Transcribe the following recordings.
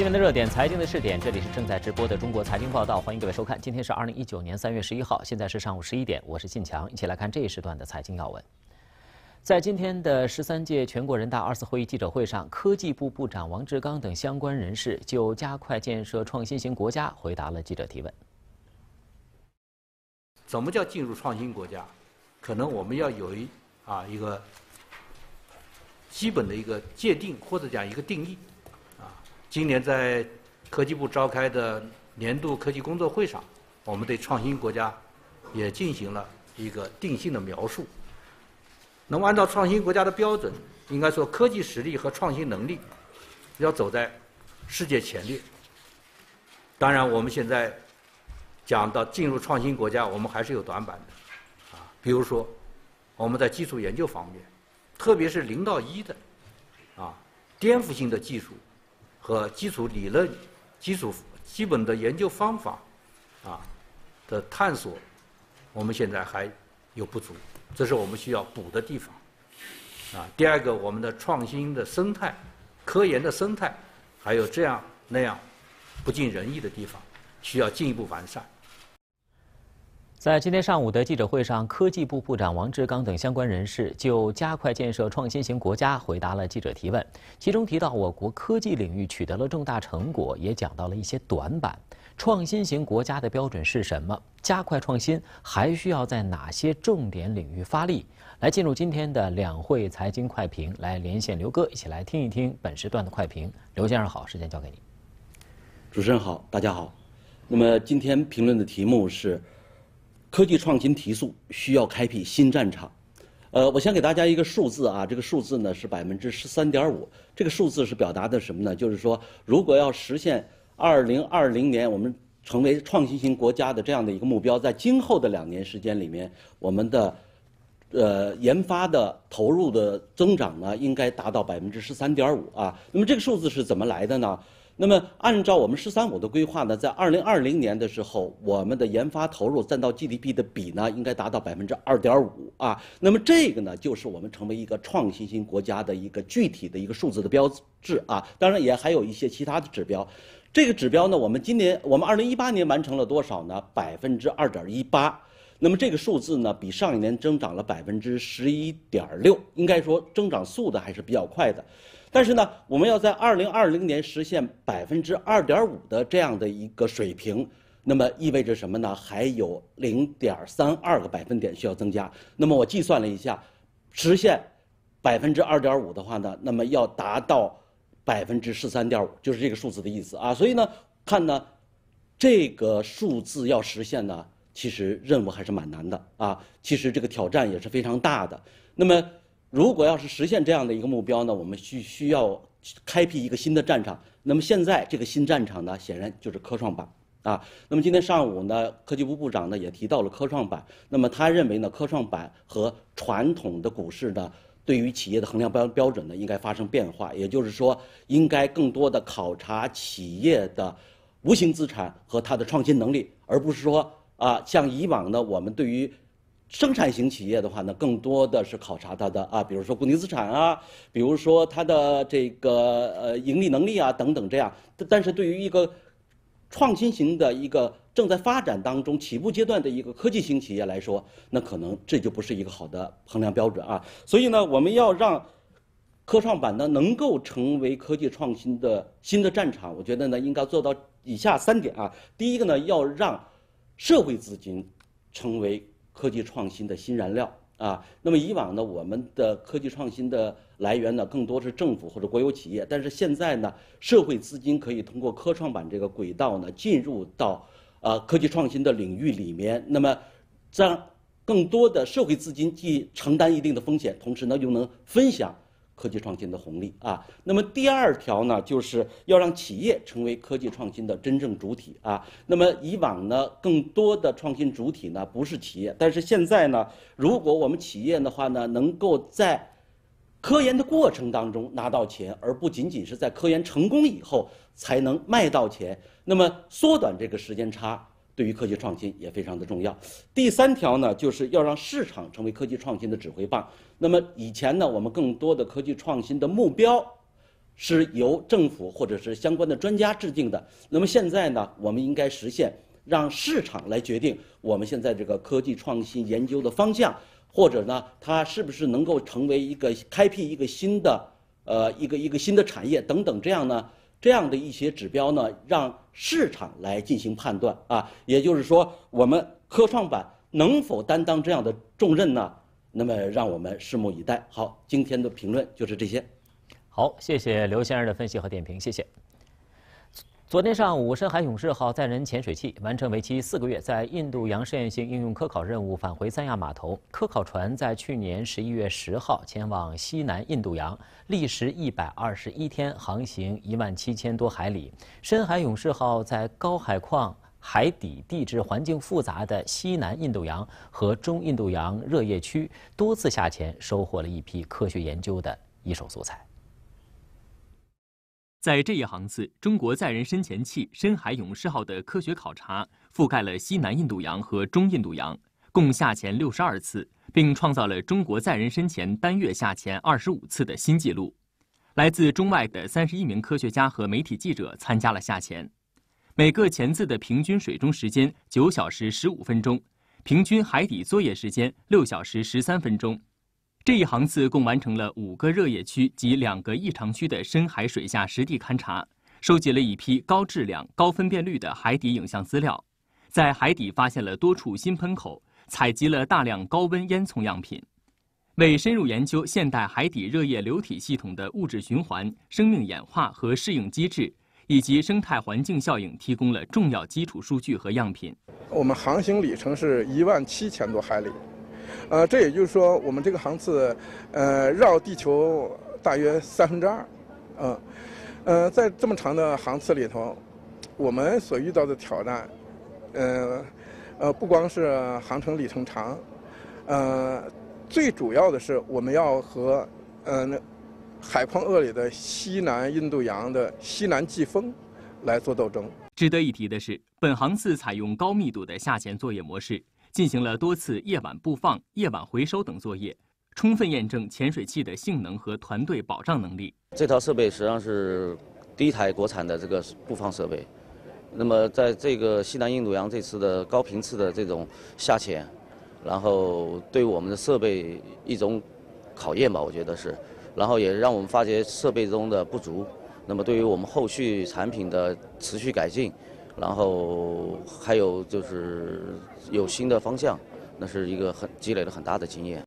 新闻的热点，财经的试点，这里是正在直播的中国财经报道，欢迎各位收看。今天是二零一九年三月十一号，现在是上午十一点，我是信强，一起来看这一时段的财经要闻。在今天的十三届全国人大二次会议记者会上，科技部部长王志刚等相关人士就加快建设创新型国家回答了记者提问。怎么叫进入创新国家？可能我们要有一啊一个基本的一个界定或者讲一个定义。今年在科技部召开的年度科技工作会上，我们对创新国家也进行了一个定性的描述。那么，按照创新国家的标准，应该说科技实力和创新能力要走在世界前列。当然，我们现在讲到进入创新国家，我们还是有短板的啊。比如说，我们在基础研究方面，特别是零到一的啊颠覆性的技术。和基础理论、基础基本的研究方法，啊的探索，我们现在还有不足，这是我们需要补的地方。啊，第二个，我们的创新的生态、科研的生态，还有这样那样不尽人意的地方，需要进一步完善。在今天上午的记者会上，科技部部长王志刚等相关人士就加快建设创新型国家回答了记者提问。其中提到，我国科技领域取得了重大成果，也讲到了一些短板。创新型国家的标准是什么？加快创新还需要在哪些重点领域发力？来进入今天的两会财经快评，来连线刘哥，一起来听一听本时段的快评。刘先生好，时间交给你。主持人好，大家好。那么今天评论的题目是。科技创新提速需要开辟新战场，呃，我先给大家一个数字啊，这个数字呢是百分之十三点五，这个数字是表达的什么呢？就是说，如果要实现二零二零年我们成为创新型国家的这样的一个目标，在今后的两年时间里面，我们的呃研发的投入的增长呢，应该达到百分之十三点五啊。那么这个数字是怎么来的呢？那么，按照我们“十三五”的规划呢，在二零二零年的时候，我们的研发投入占到 GDP 的比呢，应该达到百分之二点五啊。那么，这个呢，就是我们成为一个创新型国家的一个具体的一个数字的标志啊。当然，也还有一些其他的指标。这个指标呢，我们今年我们二零一八年完成了多少呢？百分之二点一八。那么这个数字呢，比上一年增长了百分之十一点六，应该说增长速度还是比较快的。但是呢，我们要在二零二零年实现百分之二点五的这样的一个水平，那么意味着什么呢？还有零点三二个百分点需要增加。那么我计算了一下，实现百分之二点五的话呢，那么要达到百分之十三点五，就是这个数字的意思啊。所以呢，看呢，这个数字要实现呢，其实任务还是蛮难的啊。其实这个挑战也是非常大的。那么。如果要是实现这样的一个目标呢，我们需需要开辟一个新的战场。那么现在这个新战场呢，显然就是科创板啊。那么今天上午呢，科技部部长呢也提到了科创板。那么他认为呢，科创板和传统的股市呢，对于企业的衡量标标准呢，应该发生变化。也就是说，应该更多的考察企业的无形资产和它的创新能力，而不是说啊，像以往呢，我们对于生产型企业的话呢，更多的是考察它的啊，比如说固定资产啊，比如说它的这个呃盈利能力啊等等这样。但是对于一个创新型的一个正在发展当中起步阶段的一个科技型企业来说，那可能这就不是一个好的衡量标准啊。所以呢，我们要让科创板呢能够成为科技创新的新的战场，我觉得呢应该做到以下三点啊。第一个呢，要让社会资金成为科技创新的新燃料啊，那么以往呢，我们的科技创新的来源呢，更多是政府或者国有企业，但是现在呢，社会资金可以通过科创板这个轨道呢，进入到呃科技创新的领域里面，那么让更多的社会资金既承担一定的风险，同时呢又能分享。科技创新的红利啊，那么第二条呢，就是要让企业成为科技创新的真正主体啊。那么以往呢，更多的创新主体呢不是企业，但是现在呢，如果我们企业的话呢，能够在科研的过程当中拿到钱，而不仅仅是在科研成功以后才能卖到钱，那么缩短这个时间差。对于科技创新也非常的重要。第三条呢，就是要让市场成为科技创新的指挥棒。那么以前呢，我们更多的科技创新的目标是由政府或者是相关的专家制定的。那么现在呢，我们应该实现让市场来决定我们现在这个科技创新研究的方向，或者呢，它是不是能够成为一个开辟一个新的呃一个一个新的产业等等这样呢？这样的一些指标呢，让市场来进行判断啊。也就是说，我们科创板能否担当这样的重任呢？那么让我们拭目以待。好，今天的评论就是这些。好，谢谢刘先生的分析和点评，谢谢。昨天上午，深海勇士号载人潜水器完成为期四个月在印度洋试验性应用科考任务，返回三亚码头。科考船在去年十一月十号前往西南印度洋，历时一百二十一天，航行一万七千多海里。深海勇士号在高海况。海底地质环境复杂的西南印度洋和中印度洋热液区多次下潜，收获了一批科学研究的一手素材。在这一航次，中国载人深潜器“深海勇士号”的科学考察覆盖了西南印度洋和中印度洋，共下潜六十二次，并创造了中国载人深潜单月下潜二十五次的新纪录。来自中外的三十一名科学家和媒体记者参加了下潜。每个潜次的平均水中时间九小时十五分钟，平均海底作业时间六小时十三分钟。这一航次共完成了五个热液区及两个异常区的深海水下实地勘察，收集了一批高质量、高分辨率的海底影像资料，在海底发现了多处新喷口，采集了大量高温烟囱样品，为深入研究现代海底热液流体系统的物质循环、生命演化和适应机制。以及生态环境效应提供了重要基础数据和样品。我们航行里程是一万七千多海里，呃，这也就是说我们这个航次，呃，绕地球大约三分之二，嗯，呃，在这么长的航次里头，我们所遇到的挑战，呃，呃，不光是航程里程长，呃，最主要的是我们要和，呃，那。海况恶劣的西南印度洋的西南季风来做斗争。值得一提的是，本航次采用高密度的下潜作业模式，进行了多次夜晚布放、夜晚回收等作业，充分验证潜水器的性能和团队保障能力。这套设备实际上是第一台国产的这个布放设备。那么，在这个西南印度洋这次的高频次的这种下潜，然后对我们的设备一种考验吧，我觉得是。然后也让我们发觉设备中的不足，那么对于我们后续产品的持续改进，然后还有就是有新的方向，那是一个很积累了很大的经验。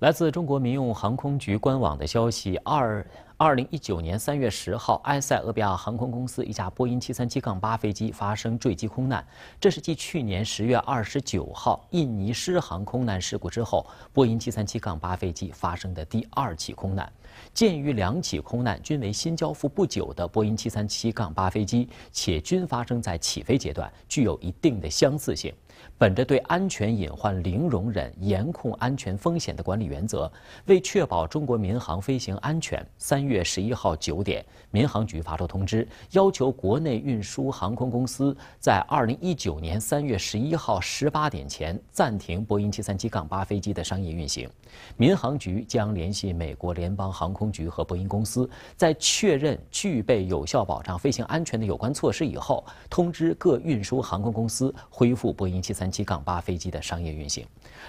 来自中国民用航空局官网的消息，二。二零一九年三月十号，埃塞俄比亚航空公司一架波音七三七杠八飞机发生坠机空难，这是继去年十月二十九号印尼失航空难事故之后，波音七三七杠八飞机发生的第二起空难。鉴于两起空难均为新交付不久的波音七三七杠八飞机，且均发生在起飞阶段，具有一定的相似性。本着对安全隐患零容忍、严控安全风险的管理原则，为确保中国民航飞行安全，三月十一号九点，民航局发出通知，要求国内运输航空公司在二零一九年三月十一号十八点前暂停波音七三七杠八飞机的商业运行。民航局将联系美国联邦航空局和波音公司，在确认具备有效保障飞行安全的有关措施以后，通知各运输航空公司恢复波音七三七杠八飞机的商业运行。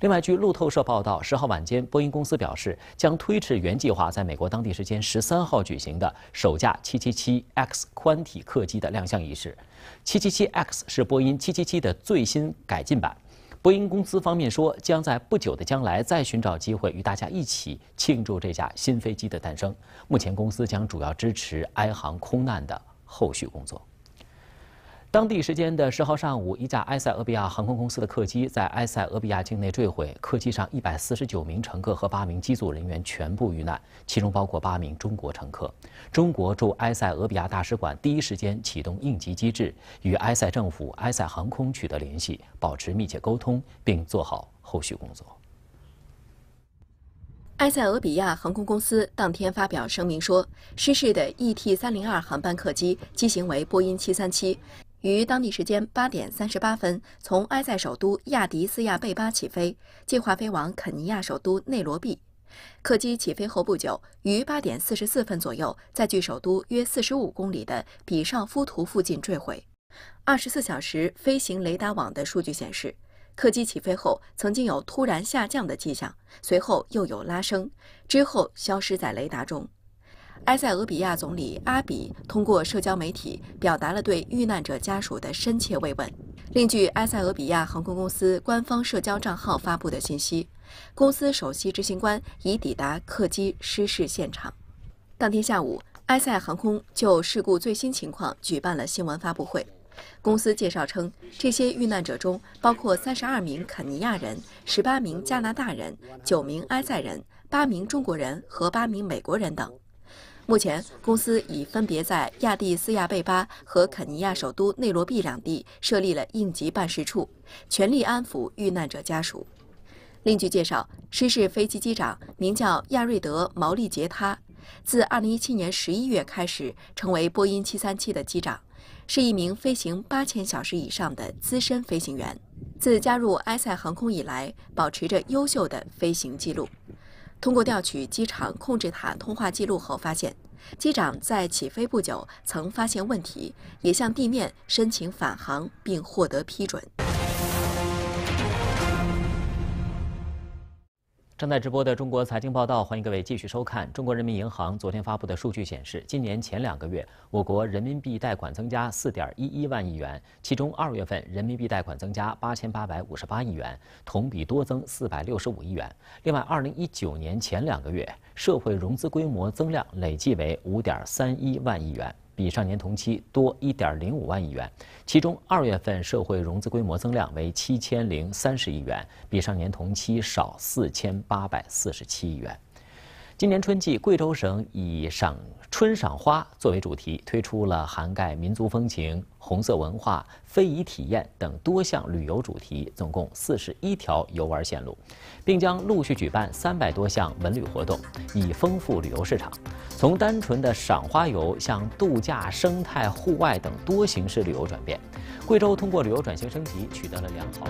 另外，据路透社报道，十号晚间，波音公司表示将推迟原计划在美国当地时间十三号举行的首架七七七 X 宽体客机的亮相仪式。七七七 X 是波音七七七的最新改进版。波音公司方面说，将在不久的将来再寻找机会与大家一起庆祝这架新飞机的诞生。目前，公司将主要支持埃航空难的后续工作。当地时间的十号上午，一架埃塞俄比亚航空公司的客机在埃塞俄比亚境内坠毁，客机上一百四十九名乘客和八名机组人员全部遇难，其中包括八名中国乘客。中国驻埃塞俄比亚大使馆第一时间启动应急机制，与埃塞政府、埃塞航空取得联系，保持密切沟通，并做好后续工作。埃塞俄比亚航空公司当天发表声明说，失事的 ET 三零二航班客机机型为波音七三七。于当地时间八点三十八分从埃塞首都亚的斯亚贝巴起飞，计划飞往肯尼亚首都内罗毕。客机起飞后不久，于八点四十四分左右，在距首都约四十五公里的比绍夫图附近坠毁。二十四小时飞行雷达网的数据显示，客机起飞后曾经有突然下降的迹象，随后又有拉升，之后消失在雷达中。埃塞俄比亚总理阿比通过社交媒体表达了对遇难者家属的深切慰问。另据埃塞俄比亚航空公司官方社交账号发布的信息。公司首席执行官已抵达客机失事现场。当天下午，埃塞航空就事故最新情况举办了新闻发布会。公司介绍称，这些遇难者中包括三十二名肯尼亚人、十八名加拿大人、九名埃塞人、八名中国人和八名美国人等。目前，公司已分别在亚的斯亚贝巴和肯尼亚首都内罗毕两地设立了应急办事处，全力安抚遇难者家属。另据介绍，失事飞机机长名叫亚瑞德·毛利杰他，自2017年11月开始成为波音737的机长，是一名飞行8000小时以上的资深飞行员。自加入埃塞航空以来，保持着优秀的飞行记录。通过调取机场控制塔通话记录后发现，机长在起飞不久曾发现问题，也向地面申请返航并获得批准。正在直播的中国财经报道，欢迎各位继续收看。中国人民银行昨天发布的数据显示，今年前两个月，我国人民币贷款增加四点一一万亿元，其中二月份人民币贷款增加八千八百五十八亿元，同比多增四百六十五亿元。另外，二零一九年前两个月，社会融资规模增量累计为五点三一万亿元。比上年同期多一点零五万亿元，其中二月份社会融资规模增量为七千零三十亿元，比上年同期少四千八百四十七亿元。今年春季，贵州省以赏春赏花作为主题，推出了涵盖民族风情、红色文化、非遗体验等多项旅游主题，总共四十一条游玩线路，并将陆续举办三百多项文旅活动，以丰富旅游市场。从单纯的赏花游向度假、生态、户外等多形式旅游转变，贵州通过旅游转型升级取得了良好。